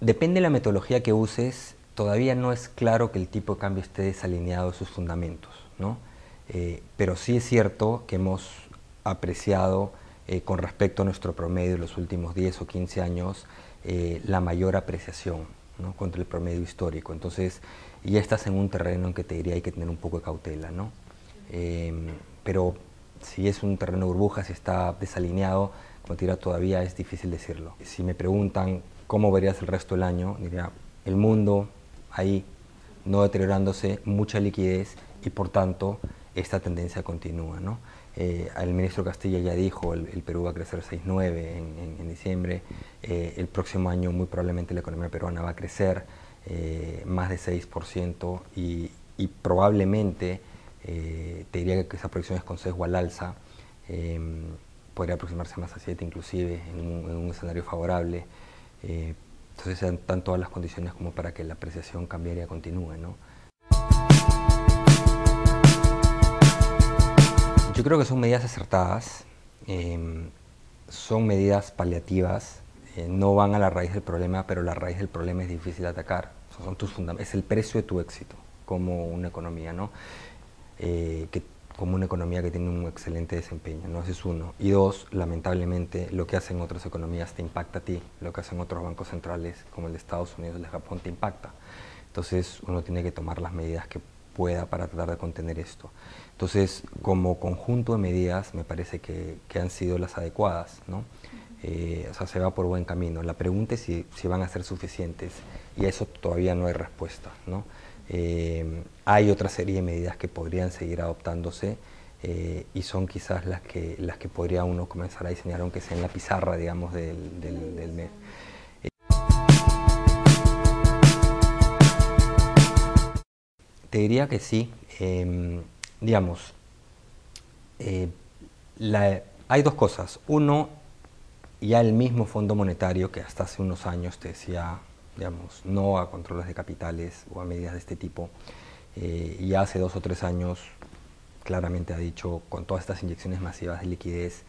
Depende de la metodología que uses, todavía no es claro que el tipo de cambio esté desalineado de sus fundamentos, ¿no? Eh, pero sí es cierto que hemos apreciado eh, con respecto a nuestro promedio de los últimos 10 o 15 años eh, la mayor apreciación ¿no? contra el promedio histórico. Entonces, ya estás en un terreno en que te diría hay que tener un poco de cautela, ¿no? pero si es un terreno burbuja, si está desalineado, todavía es difícil decirlo. Si me preguntan cómo verías el resto del año, diría, el mundo ahí no deteriorándose, mucha liquidez y por tanto esta tendencia continúa. ¿no? Eh, el ministro Castilla ya dijo, el, Perú va a crecer 6,9 en, en, diciembre, eh, el próximo año muy probablemente la economía peruana va a crecer eh, más de 6% y, y probablemente, te diría que esa proyección es con sesgo al alza, podría aproximarse más a 7 inclusive en un, en un escenario favorable. entonces están todas las condiciones como para que la apreciación cambiaria continúe. ¿no? Yo creo que son medidas acertadas, em, son medidas paliativas, eh, no van a la raíz del problema, pero la raíz del problema es difícil de atacar. Son tus es el precio de tu éxito como una economía, ¿no? Eh, que, como una economía que tiene un excelente desempeño, ¿no? Ese es uno. Y dos, lamentablemente, lo que hacen otras economías te impacta a ti, lo que hacen otros bancos centrales, como el de Estados Unidos, el de Japón, te impacta. Entonces, uno tiene que tomar las medidas que pueda para tratar de contener esto. Entonces, como conjunto de medidas, me parece que, han sido las adecuadas, ¿no? Eh, o sea, se va por buen camino. La pregunta es si, van a ser suficientes y a eso todavía no hay respuesta, ¿no? Eh, hay otra serie de medidas que podrían seguir adoptándose eh, y son quizás las que, las que podría uno comenzar a diseñar, aunque sea en la pizarra, digamos, del, del, mes. Te diría que sí. Em, digamos, eh, hay dos cosas. Uno, ya el mismo Fondo Monetario que hasta hace unos años te decía, digamos, no a controles de capitales o a medidas de este tipo, eh, y hace dos o tres años claramente ha dicho, con todas estas inyecciones masivas de liquidez,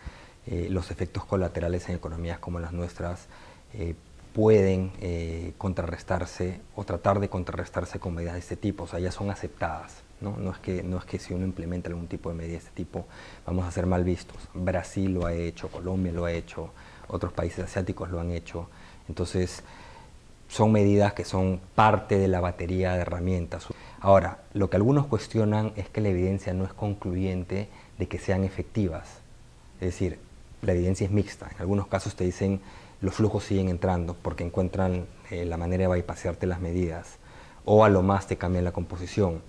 eh, los efectos colaterales en economías como las nuestras pueden eh, contrarrestarse o tratar de contrarrestarse con medidas de este tipo, o sea, ya son aceptadas. ¿no? No, es que, no es que si uno implementa algún tipo de medida de este tipo vamos a ser mal vistos. Brasil lo ha hecho, Colombia lo ha hecho, otros países asiáticos lo han hecho. Entonces, son medidas que son parte de la batería de herramientas. Ahora, lo que algunos cuestionan es que la evidencia no es concluyente de que sean efectivas. Es decir, la evidencia es mixta. En algunos casos te dicen los flujos siguen entrando porque encuentran eh, la manera de bypassarte las medidas o a lo más te cambian la composición.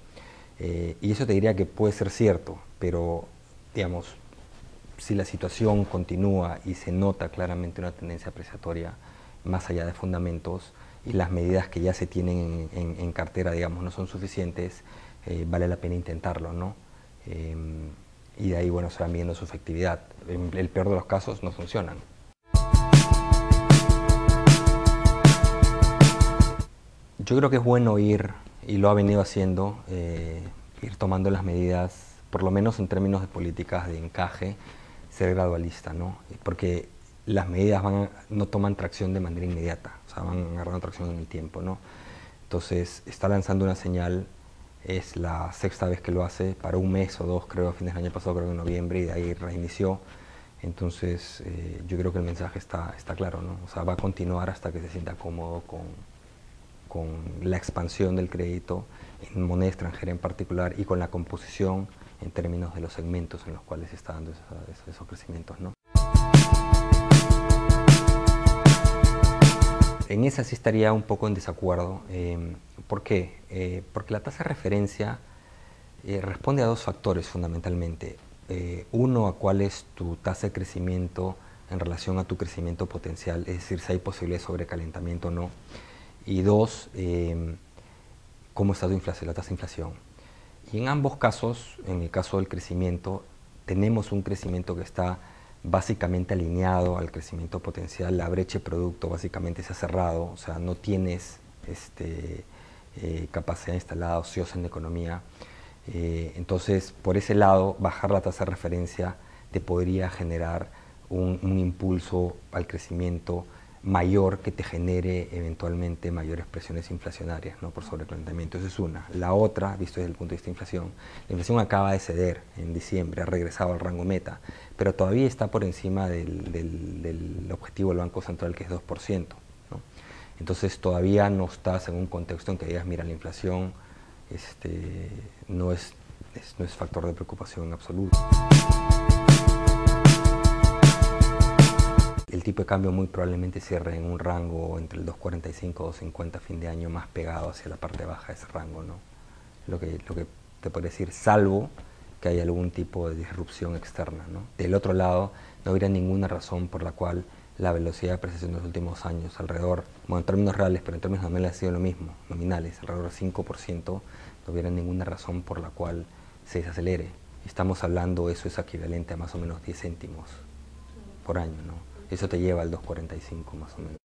Eh, y eso te diría que puede ser cierto, pero digamos, si la situación continúa y se nota claramente una tendencia apreciatoria más allá de fundamentos y las medidas que ya se tienen en, cartera, digamos, no son suficientes, eh, vale la pena intentarlo, ¿no? y de ahí, bueno, se van viendo su efectividad. En el peor de los casos no funcionan. Yo creo que es bueno ir, y lo ha venido haciendo, eh, ir tomando las medidas, por lo menos en términos de políticas de encaje, ser gradualista, ¿no? Porque las medidas no toman tracción de manera inmediata, o sea, van agarrando tracción en el tiempo, ¿no? Entonces, está lanzando una señal, es la sexta vez que lo hace, para un mes o dos, creo, a fines del año pasado, creo que en noviembre, y de ahí reinició. Entonces, eh, yo creo que el mensaje está, claro, ¿no? O sea, va a continuar hasta que se sienta cómodo con, la expansión del crédito en moneda extranjera en particular y con la composición en términos de los segmentos en los cuales se están dando esos, crecimientos. ¿no? En esa sí estaría un poco en desacuerdo. Eh, ¿Por qué? Eh, porque la tasa de referencia eh, responde a dos factores fundamentalmente. uno, a cuál es tu tasa de crecimiento en relación a tu crecimiento potencial, es decir, si hay posibilidad de sobrecalentamiento o no y dos, eh, cómo está tu inflación, la tasa de inflación. Y en ambos casos, en el caso del crecimiento, tenemos un crecimiento que está básicamente alineado al crecimiento potencial, la brecha de producto básicamente se ha cerrado, o sea, no tienes este, eh, capacidad instalada ociosa en la economía. Eh, entonces, por ese lado, bajar la tasa de referencia te podría generar un, un impulso al crecimiento mayor que te genere eventualmente mayores presiones inflacionarias ¿no? por sobreplanteamiento. Esa es una. La otra, visto desde el punto de vista de inflación, la inflación acaba de ceder en diciembre, ha regresado al rango meta, pero todavía está por encima del, del, objetivo del Banco Central que es 2%. ¿no? Entonces todavía no estás en un contexto en que digas, mira, la inflación este, no, es, no es factor de preocupación en absoluto. El tipo de cambio muy probablemente cierre en un rango entre el 2.45 y 2.50 fin de año más pegado hacia la parte baja de ese rango, ¿no? Lo que, lo que te puedo decir, salvo que haya algún tipo de disrupción externa, ¿no? Del otro lado, no habría ninguna razón por la cual la velocidad de apreciación de los últimos años, alrededor, bueno, en términos reales, pero en términos nominales ha sido lo mismo, nominales, alrededor del 5%, no hubiera ninguna razón por la cual se desacelere. Estamos hablando, eso es equivalente a más o menos 10 céntimos por año, ¿no? Eso te lleva al 2.45 más o menos.